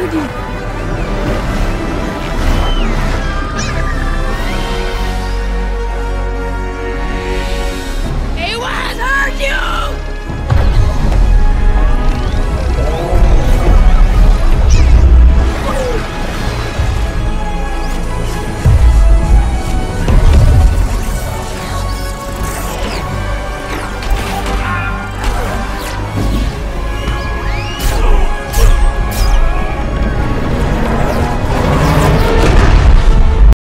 快点